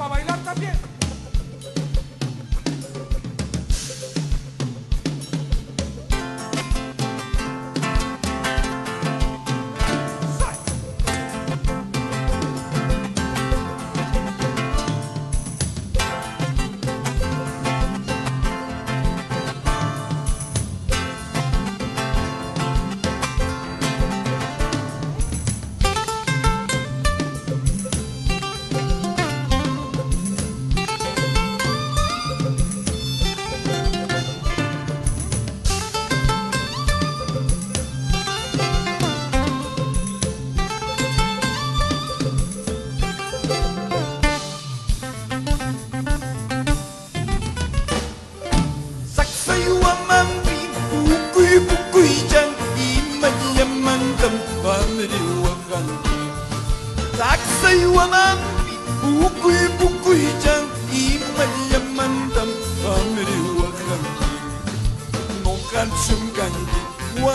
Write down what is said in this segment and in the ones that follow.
para bailar también.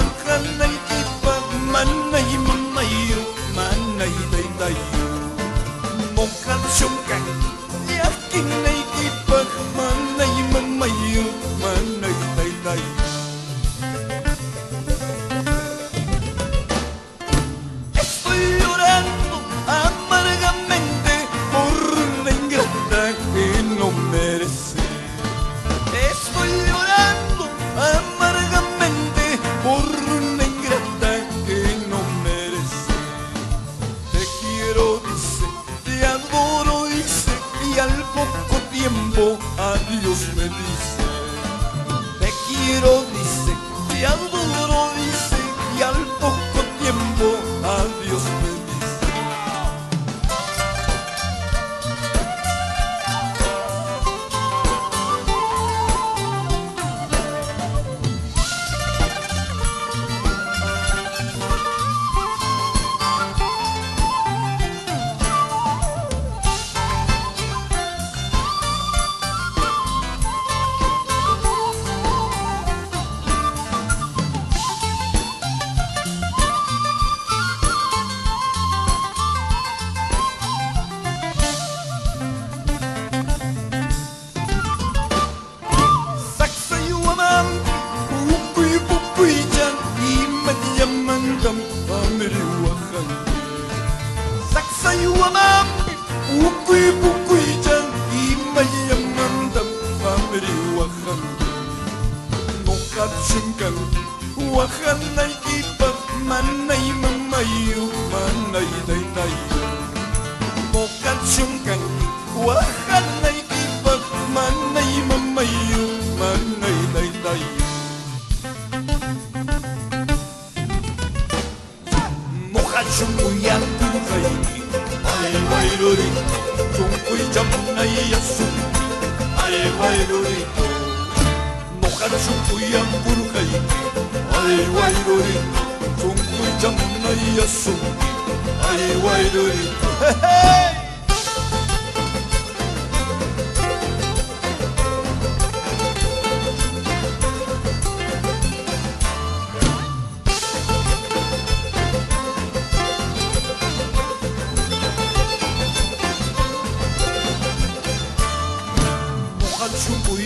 싹 poco tiempo adiós me dice. переуахай. Саксаюанам, укуй букуйчан, и моим мандам памериуахан. Ну качинкан, уахан найти под маннайм 목간 무양 부가이 아이와이로리 종구이 잡나이 야수 아이와이로리 목간 무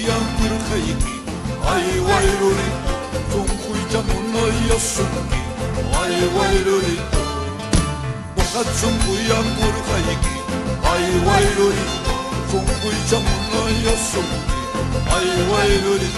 양 부가이 아이와이로리 종구이 잡나이 야수 아이와이로리 헤헤이 mukachukuya murkaiki ai wairuri tunkuita munayasuki ai wairuri mukachukuya murkaiki ai wairuri tunkuita munayasuki ai wairuri